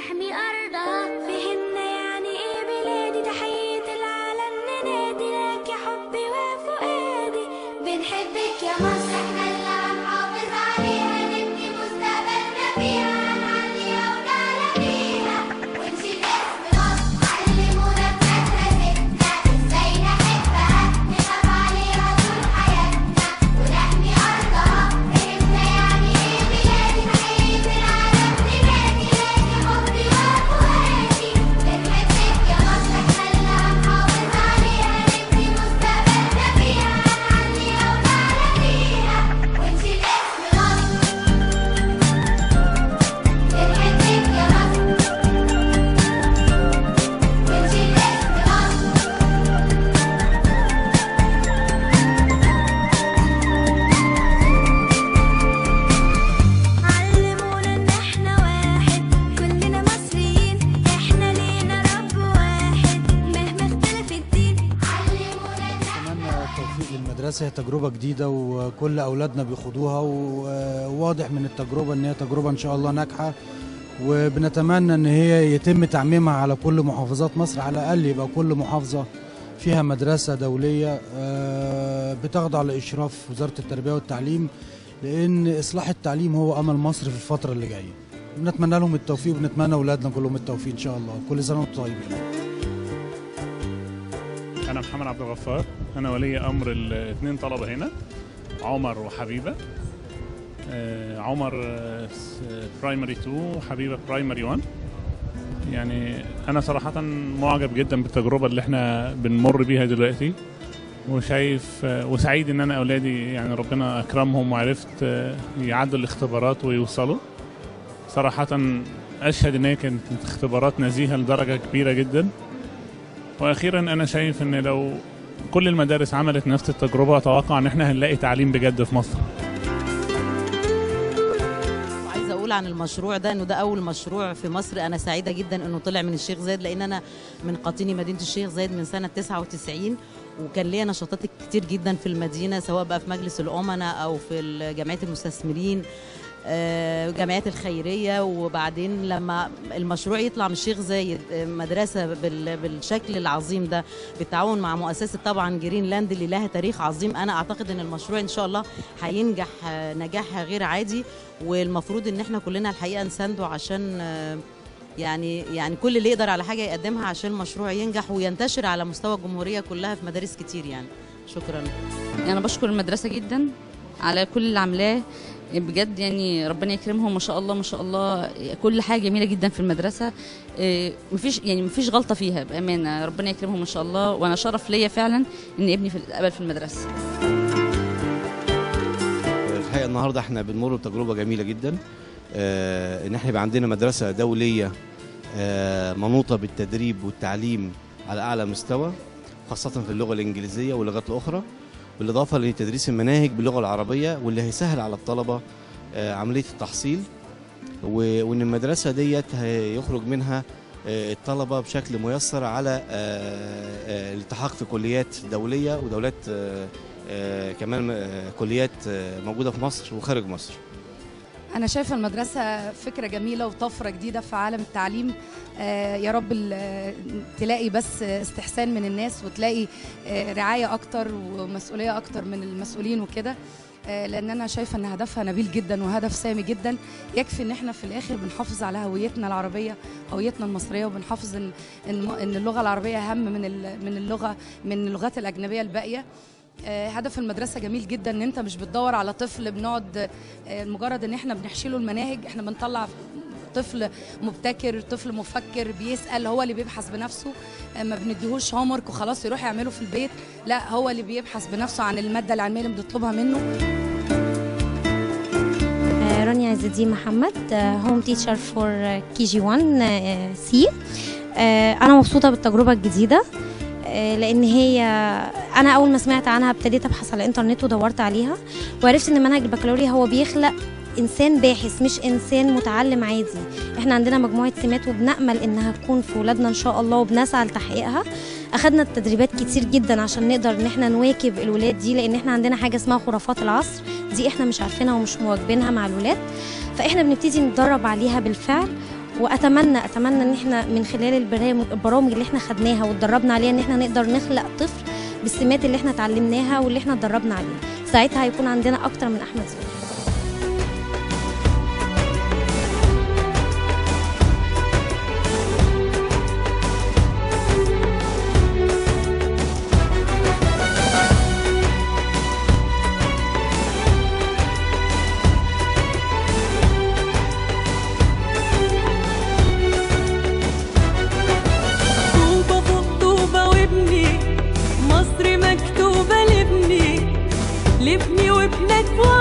ونحمي أرضها فهمنا يعني إيه بلادي؟ تحية العالم ننادي لك يا حبي وفؤادي. بنحبك يا مصر إحنا التوفيق للمدرسة هي تجربة جديدة وكل أولادنا بيخوضوها وواضح من التجربة إن هي تجربة إن شاء الله ناجحة. وبنتمنى إن هي يتم تعميمها على كل محافظات مصر على الأقل يبقى كل محافظة فيها مدرسة دولية آه، بتخضع لإشراف وزارة التربية والتعليم لأن إصلاح التعليم هو أمل مصر في الفترة اللي جاية. بنتمنى لهم التوفيق وبنتمنى أولادنا كلهم التوفيق إن شاء الله. كل سنة وأنتم طيبين. أنا محمد عبد الغفار. أنا ولي أمر الاثنين طلبة هنا عمر وحبيبة. آه، عمر primary 2 وحبيبة primary 1 يعني أنا صراحة معجب جدا بالتجربة اللي إحنا بنمر بيها دلوقتي وشايف آه، وسعيد إن أنا أولادي يعني ربنا أكرمهم وعرفت آه، يعدوا الاختبارات ويوصلوا. صراحة أشهد إن هي كانت اختبارات نزيهة لدرجة كبيرة جدا. وأخيرا أنا شايف إن لو كل المدارس عملت نفس التجربة. أتوقع إن إحنا هنلاقي تعليم بجد في مصر. أقول عن المشروع ده إنه ده أول مشروع في مصر. أنا سعيدة جدا إنه طلع من الشيخ زايد لأن أنا من قاطني مدينة الشيخ زايد من سنة 99 وكان ليا نشاطات كتير جدا في المدينة سواء بقى في مجلس الأمناء أو في جمعيه المستثمرين. جمعيات الخيرية وبعدين لما المشروع يطلع من الشيخ زايد آه، مدرسة بال- بالشكل العظيم ده بالتعاون مع مؤسسة طبعا جرين لاند اللي لها تاريخ عظيم أنا أعتقد إن المشروع إن شاء الله هينجح آه، نجاح غير عادي. والمفروض إن إحنا كلنا الحقيقة نسانده عشان آه، يعني يعني كل اللي يقدر على حاجة يقدمها عشان المشروع ينجح وينتشر على مستوى الجمهورية كلها في مدارس كتير يعني. شكرا. أنا بشكر المدرسة جدا. على كل اللي عاملاه. بجد يعني ربنا يكرمهم ما شاء الله ما شاء الله. كل حاجة جميلة جدا في المدرسة. إيه، مفيش يعني مفيش غلطة فيها بأمانة. ربنا يكرمهم ما شاء الله. وأنا شرف ليا فعلا ان ابني في اتقبل في المدرسة. الحقيقة النهارده إحنا بنمر بتجربة جميلة جدا. آه، إن إحنا يبقى عندنا مدرسة دولية آه، منوطة بالتدريب والتعليم على أعلى مستوى خاصة في اللغة الإنجليزية واللغات الاخرى بالإضافة لتدريس المناهج باللغة العربية واللي هيسهل على الطلبة آه، عملية التحصيل. وإن المدرسة ديت هيخرج منها آه، الطلبة بشكل ميسر على آه، الالتحاق في كليات دولية ودولات كمان كليات موجودة في مصر وخارج مصر. أنا شايفة المدرسة فكرة جميلة وطفرة جديدة في عالم التعليم. آه، يا رب تلاقي بس استحسان من الناس وتلاقي آه، رعاية أكتر ومسؤولية أكتر من المسؤولين وكده. آه، لأن أنا شايفة إن هدفها نبيل جدا وهدف سامي جدا. يكفي إن إحنا في الآخر بنحافظ على هويتنا العربية هويتنا المصرية وبنحافظ إن اللغة العربية أهم من ال- من اللغة من اللغات الأجنبية الباقية. هدف المدرسة جميل جدا إن أنت مش بتدور على طفل بنقعد آه، مجرد إن إحنا بنحشي له المناهج إحنا بنطلع طفل مبتكر طفل مفكر بيسأل هو اللي بيبحث بنفسه آه، ما بنديهوش homework وخلاص يروح يعمله في البيت لا هو اللي بيبحث بنفسه عن المادة العلمية اللي بنطلبها منه. آه، رانيا عز الدين محمد home teacher for KG 1 C أنا مبسوطة بالتجربة الجديدة آه، لأن هي أنا أول ما سمعت عنها ابتديت أبحث على الإنترنت ودورت عليها وعرفت إن منهج البكالوريا هو بيخلق إنسان باحث مش إنسان متعلم عادي. إحنا عندنا مجموعة سمات وبنأمل إنها تكون في ولادنا إن شاء الله وبنسعى لتحقيقها. أخدنا التدريبات كتير جدا عشان نقدر إن إحنا نواكب الولاد دي لأن إحنا عندنا حاجة اسمها خرافات العصر. دي إحنا مش عارفينها ومش مواكبينها مع الولاد. فإحنا بنبتدي نتدرب عليها بالفعل وأتمنى أتمنى إن إحنا من خلال البرامج البرامج اللي إحنا خدناها واتدربنا عليها إن إحنا نقدر نخلق طفل بالسمات اللي إحنا اتعلمناها واللي إحنا اتدربنا عليها. ساعتها هيكون عندنا أكتر من أحمد زويل. What?